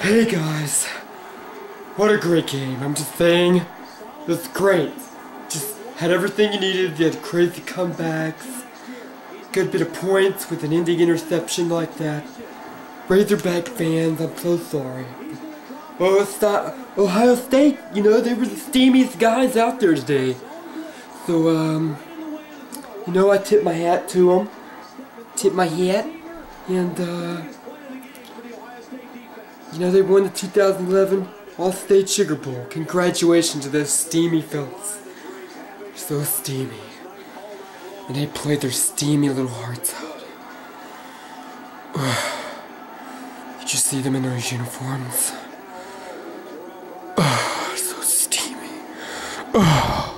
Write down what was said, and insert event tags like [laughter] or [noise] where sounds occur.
Hey guys, what a great game. I'm just saying, was great. Just had everything you needed. You had crazy comebacks, good bit of points with an ending interception like that. Razorback fans, I'm so sorry. Oh, not Ohio State. You know they were the steamiest guys out there today. So um, you know I tip my hat to them. Tip my hat, and uh. You know, they won the 2011 All-State Sugar Bowl. Congratulations to those steamy fellas. So steamy. And they played their steamy little hearts out. [sighs] Did you see them in those uniforms? Oh, [sighs] so steamy. [sighs] Oh.